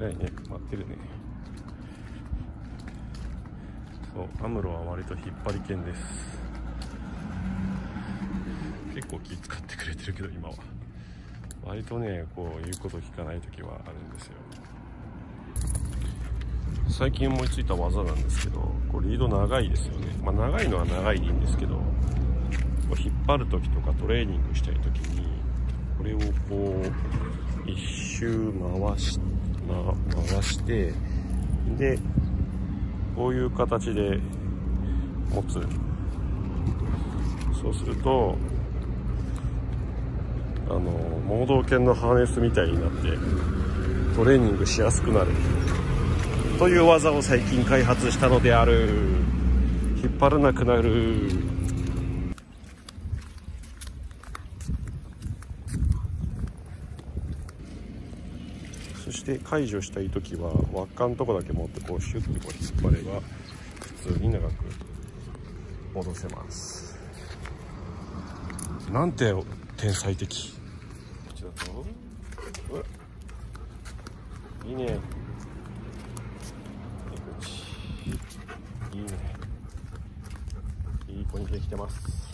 偉いね。待ってるね。そうアムロは割と引っ張り犬です。結構気使ってくれてるけど今は。割とねこう言うこと聞かない時はあるんですよ。最近思いついた技なんですけどこうリード長いですよね、まあ、長いのは長いでいいんですけどこう引っ張る時とかトレーニングしたい時にこれをこう一周回し、ま、回してでこういう形で持つ。そうするとあの盲導犬のハーネスみたいになってトレーニングしやすくなる。という技を最近開発したのである。引っ張らなくなる。そして解除したい時は輪っかのとこだけ持ってこうシュッてこう引っ張れば普通に長く戻せます。なんて天才的。こっちだといいね。いいね。いい子にできてます。